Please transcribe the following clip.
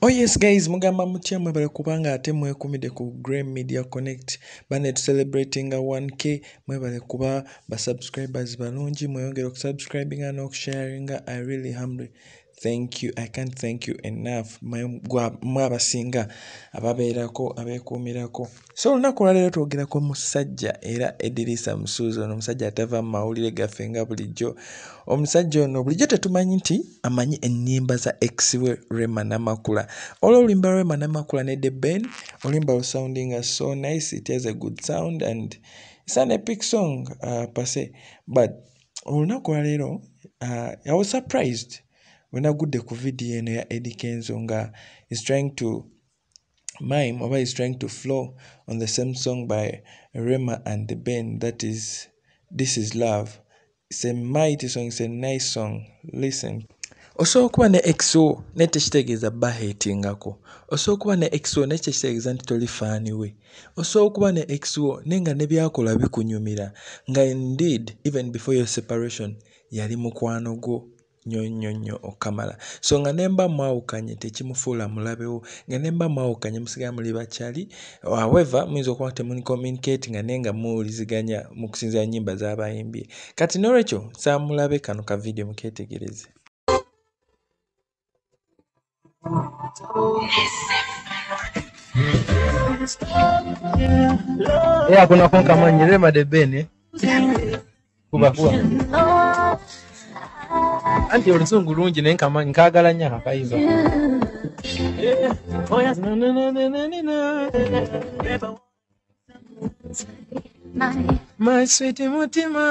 Oh yes guys mugamba mutya mwebale kubanga ate mwekumide ku Grey Media Connect. Bane celebrating 1k mwebale kuba ba subscribers balungi mweyongere okusubscribinga n'okusharinga. I really humbly thank you I can't thank you enough. Mwe abasinga ababeerako abeekuumirako. So olunaku olwaleero twogerako musajja era Edirisa Musuuzi ono omusajja atava mu mawulire gaffe nga bulijjo. Omusajja ono bulijjo tetumanyi nti amanyi ennyimba za ex we Rema Namakula. Olwo oluyimba Rema Namakula ne The Ben oluyimba lusoundinga so nice it has a good sound and it's an epic song uh, per se but olunaku olwaleero uh, I was surprised bwe nagudde ku vidiyo eno ya Eddie Kenzo nga is trying to mime oba is trying to flow on the same song by Rema and the Ben that is This is Love. It's a mighty song it's a nice song listen. Osobola okuba ne exo naye tekitegeeza bba hatingako osobola okuba ne exo naye tekitegeeza nti toli faani we. Osobola okuba ne exo naye nga ne byakola bikunyumira nga indeed even before your separation yali mukwano gwo nnyo nnyo nnyo okamala. So nga ne mba mwawukanye tekimufuula mulabe wo nga ne mba mwawukanye musigala muli bakyali however muyinza okuba temuli communicate nga naye nga muwuliziganya mu kusinziira nnyimba z'abayimbye kati n'olwekyo saamulabe kano ka vidiyo mukeetegereze Yeah, kuna konka manyi Rema the Ben eh? kuba kuba anti oluzungu lungi naye nkaagala nnyo akayizo My sweet mutima